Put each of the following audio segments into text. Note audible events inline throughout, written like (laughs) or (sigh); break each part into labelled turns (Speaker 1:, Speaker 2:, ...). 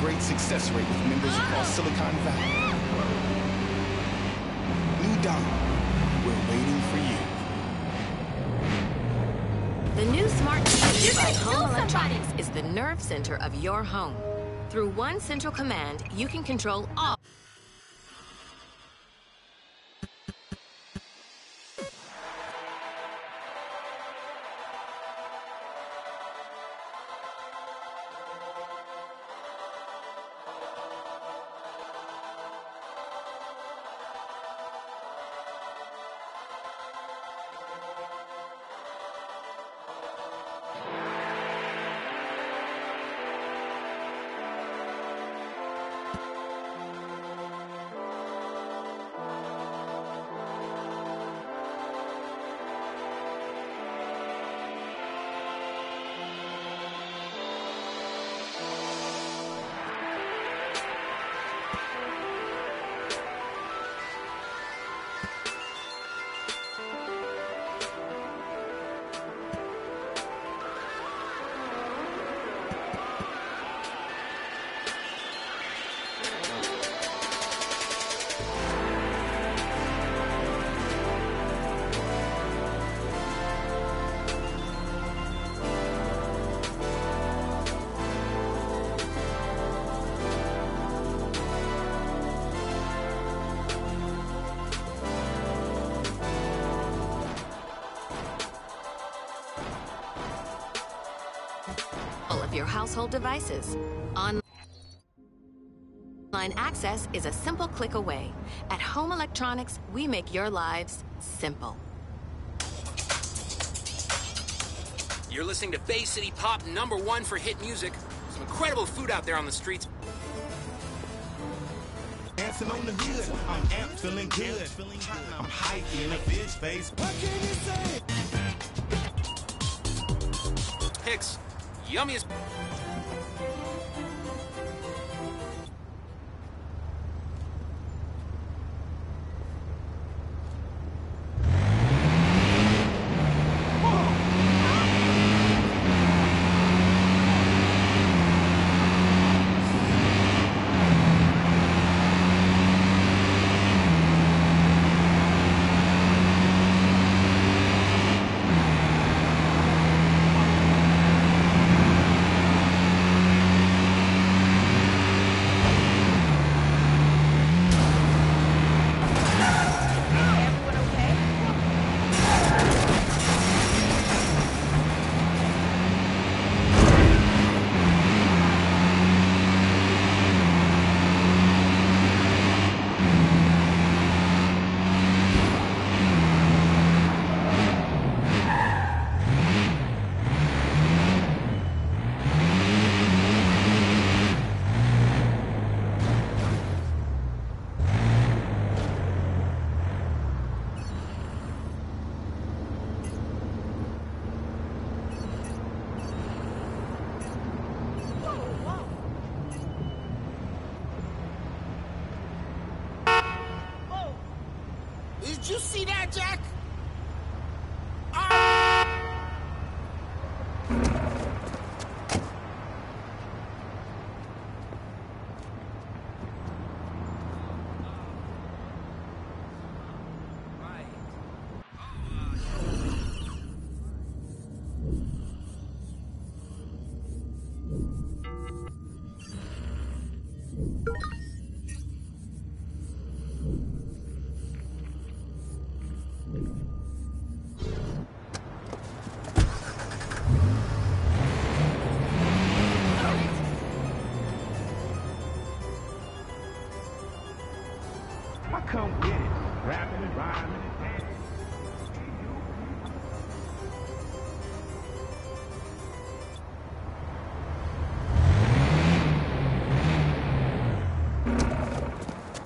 Speaker 1: great success rate with members across Silicon Valley. New Donald, we're waiting for you.
Speaker 2: The new smart TV by Haum Electronics is the nerve center of your home. Through one central command, you can control all. Household devices. Online access is a simple click away. At Haum Electronics, we make your lives simple.
Speaker 3: You're listening to Bay City Pop, number one for hit music. Some incredible food out there on the streets.
Speaker 4: Dancing on the hood, I'm amped, feeling good. I'm hyped in a bitch face. What can you say?
Speaker 3: Hicks, yummiest.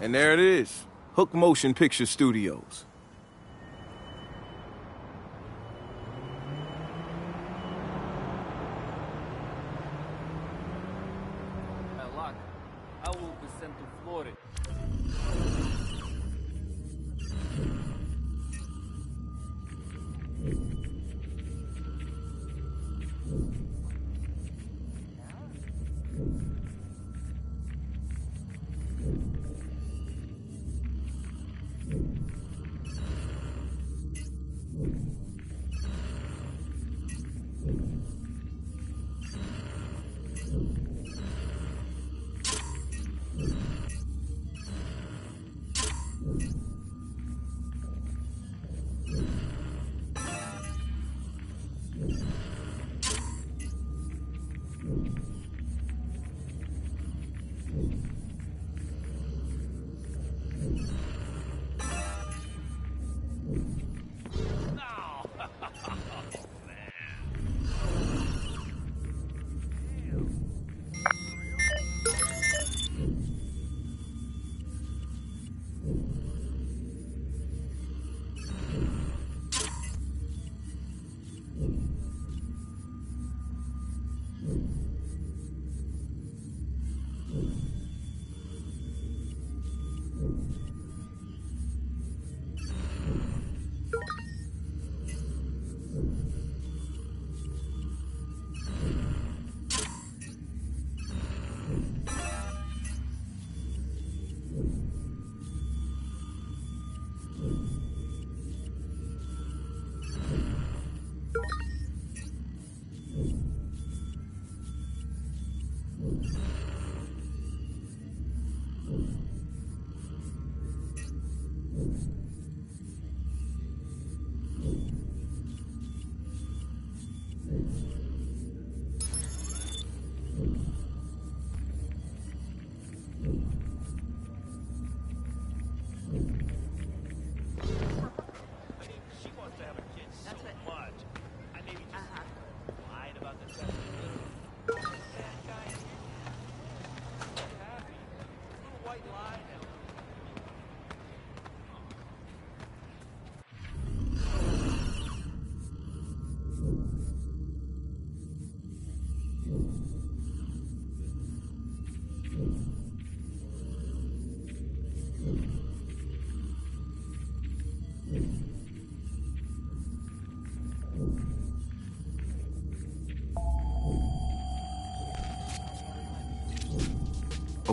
Speaker 4: And
Speaker 5: there it is Hook Motion Picture Studios.
Speaker 6: luck. I will be sent to Florida.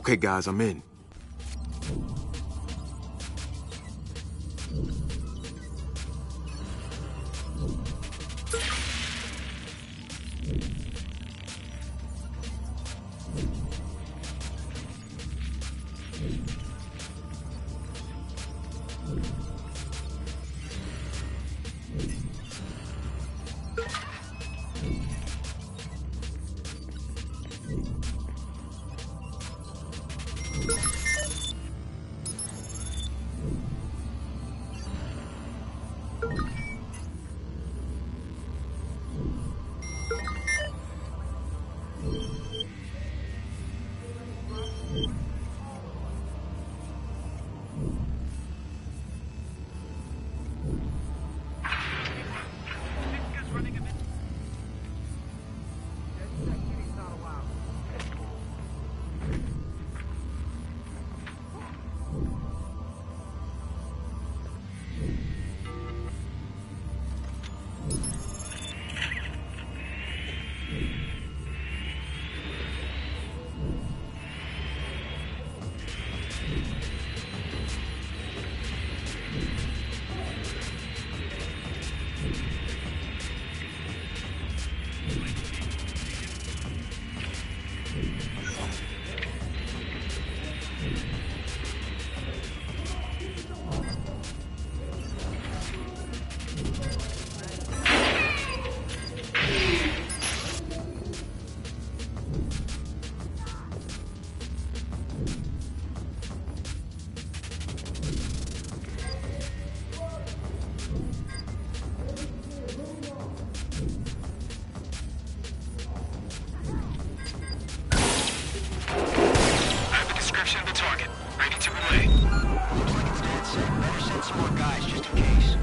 Speaker 7: Okay, guys, I'm in.
Speaker 8: More guys just in case.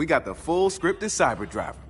Speaker 5: We
Speaker 9: got the full scripted cyber driver.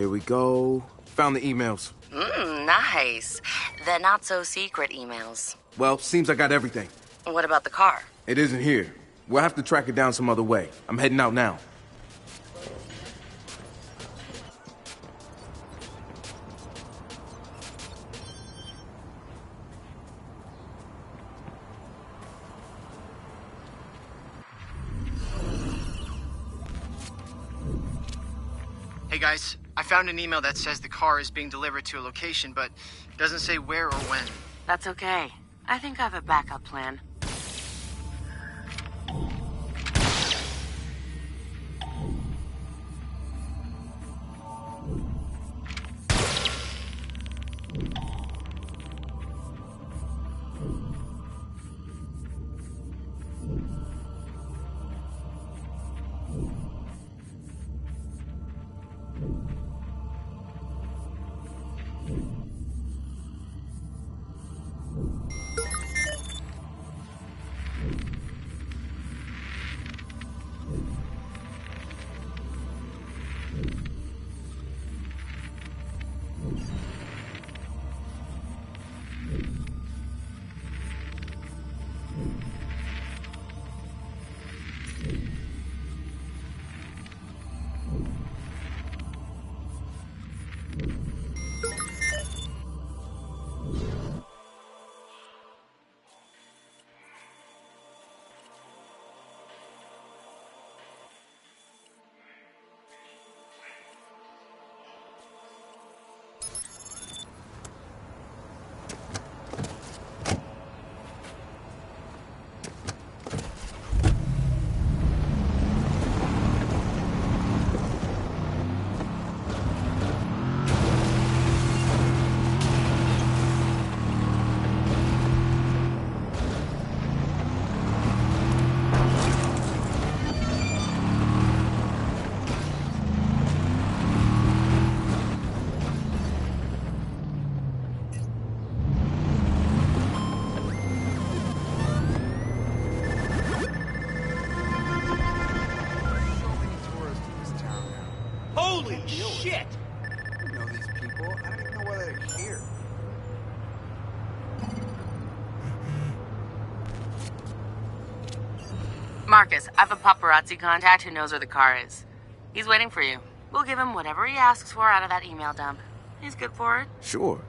Speaker 9: Here we go. Found the emails.
Speaker 10: Mmm, nice. The not so secret emails.
Speaker 5: Well, seems I got everything.
Speaker 10: What about the car?
Speaker 5: It isn't here. We'll have to track it down some other way. I'm heading out now.
Speaker 11: Found an email that says the car is being delivered to a location, but doesn't say where or when.
Speaker 10: That's okay. I think I have a backup plan. Marcus, I have a paparazzi contact who knows where the car is. He's waiting for you. We'll give him whatever he asks for out of that email dump. He's good for it.
Speaker 5: Sure.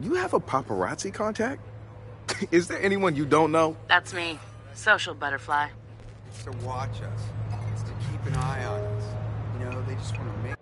Speaker 5: You have a paparazzi contact? (laughs) Is there anyone you don't know?
Speaker 10: That's me. Social butterfly.
Speaker 12: It's to watch us. It's to keep an eye on us. You know, they just want to make.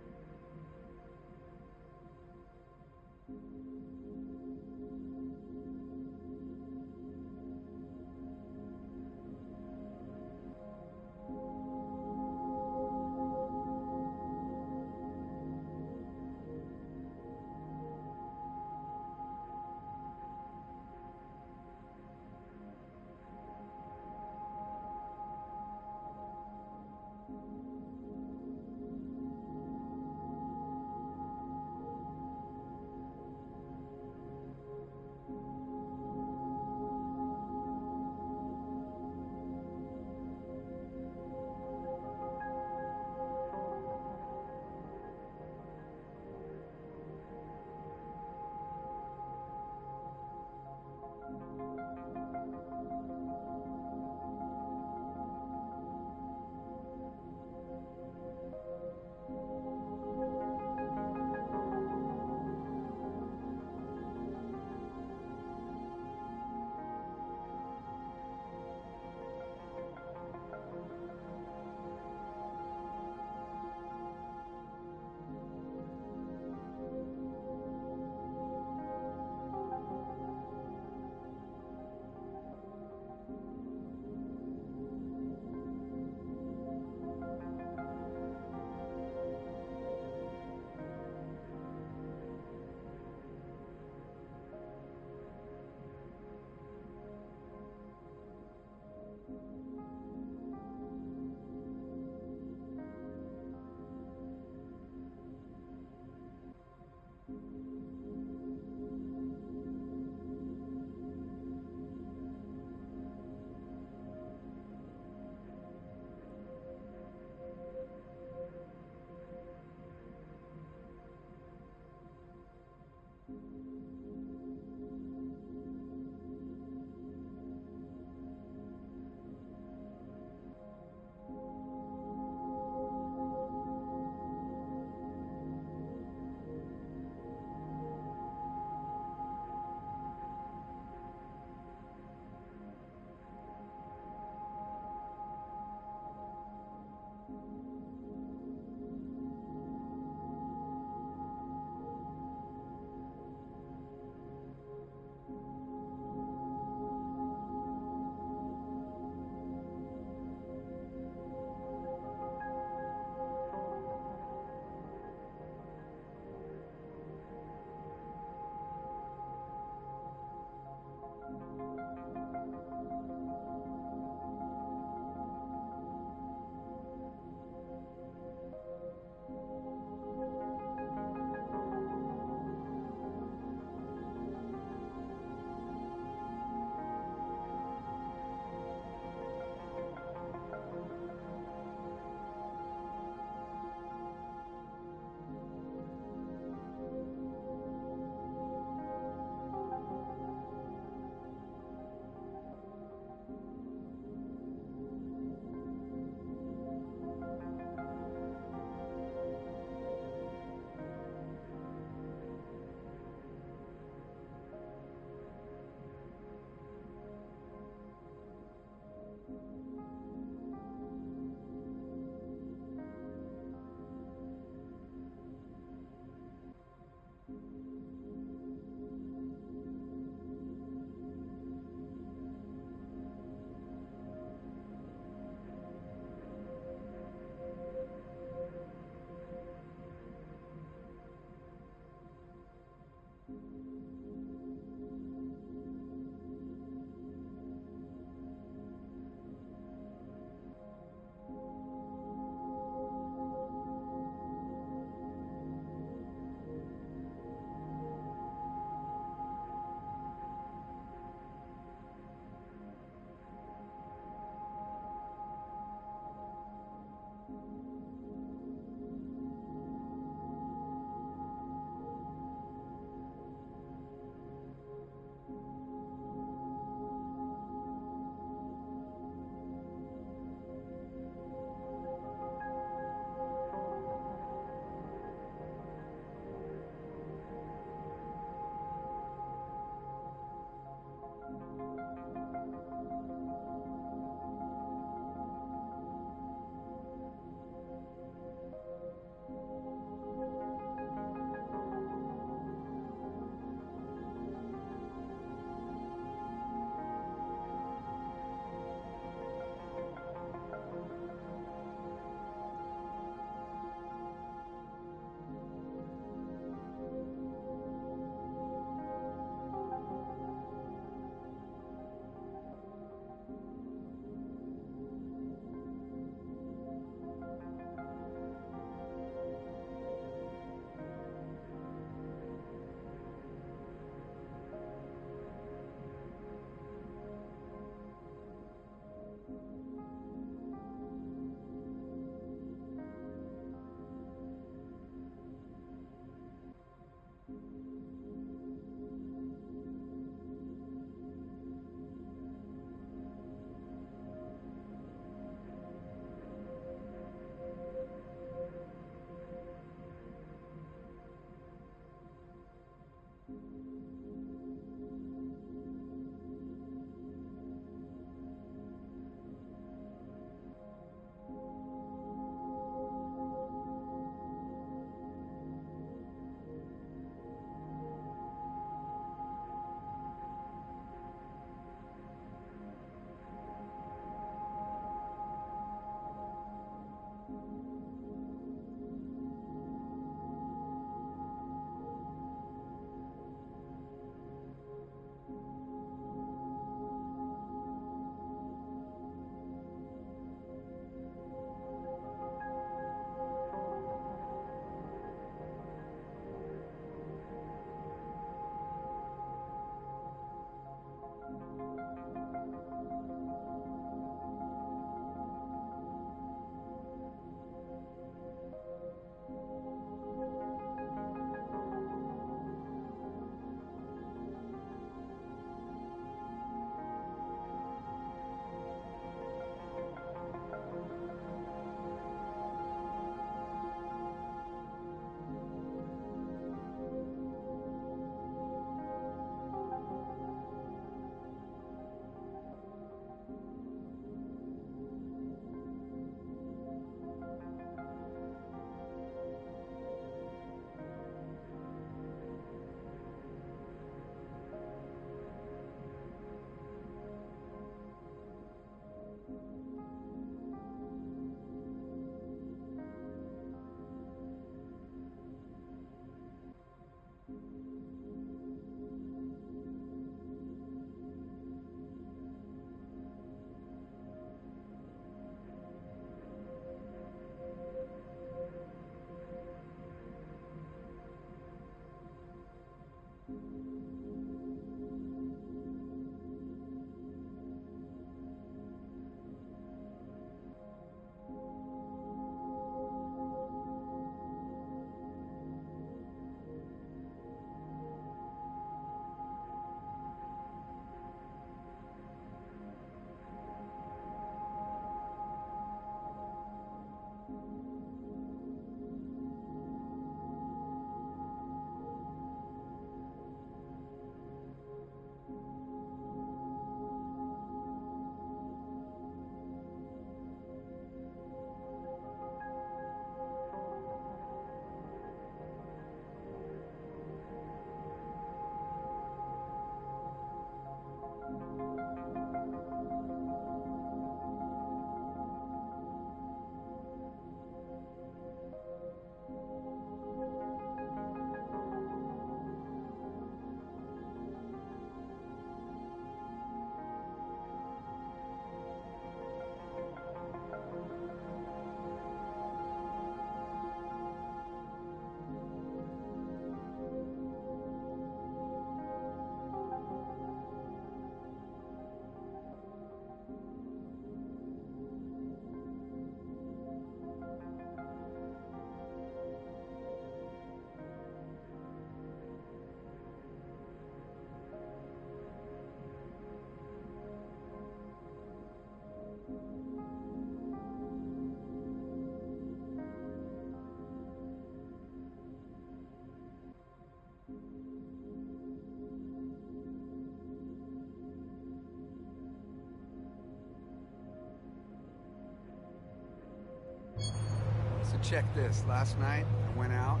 Speaker 12: Check this. Last night, I went out,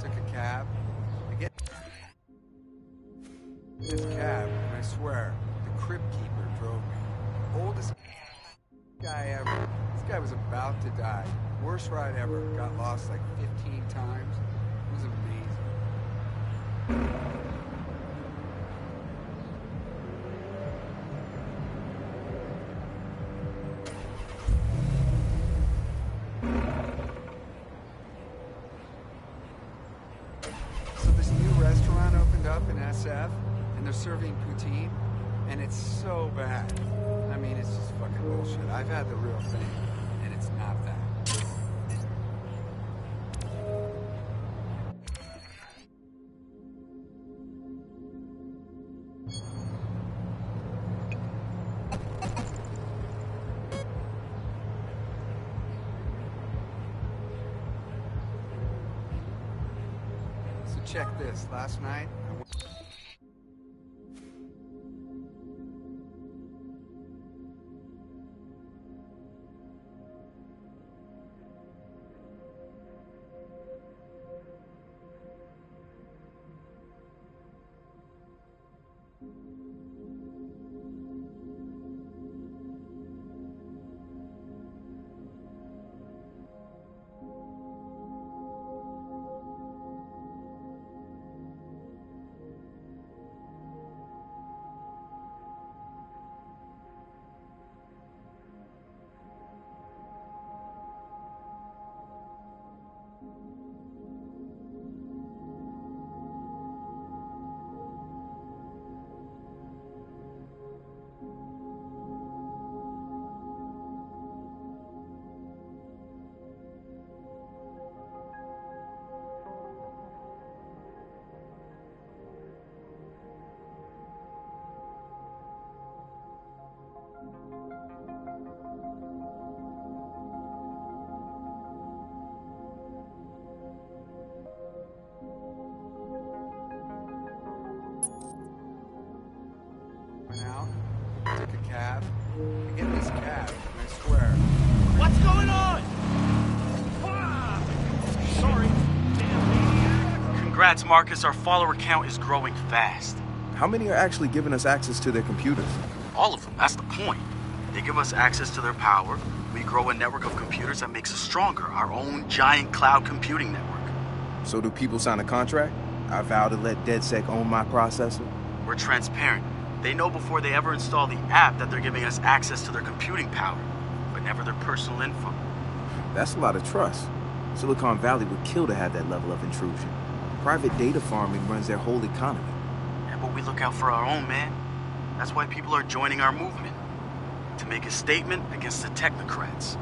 Speaker 12: took a cab. I get this cab, and I swear, the Crypt Keeper drove me. Oldest guy ever. This guy was about to die. Worst ride ever. Got lost like 15 times. SF, and they're serving poutine, and it's so bad. I mean, it's just fucking bullshit. I've had the real thing,
Speaker 13: Congrats, Marcus. Our follower count is growing fast.
Speaker 5: How many are actually giving us access to their computers?
Speaker 13: All of them. That's the point. They give us access to their power. We grow a network of computers that makes us stronger. Our own giant cloud computing network.
Speaker 5: So do people sign a contract? I vow to let DedSec own my processor?
Speaker 13: We're transparent. They know before they ever install the app that they're giving us access to their computing power, but never their personal info.
Speaker 5: That's a lot of trust. Silicon Valley would kill to have that level of intrusion. Private data farming runs their whole economy.
Speaker 13: Yeah, but we look out for our own, man. That's why people are joining our movement. To make a statement against the technocrats.